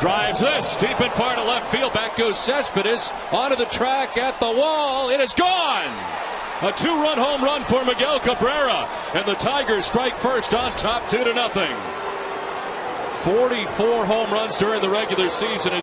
Drives this deep and far to left field. Back goes Cespedes onto the track at the wall. It is gone. A two-run home run for Miguel Cabrera, and the Tigers strike first on top, two to nothing. 44 home runs during the regular season.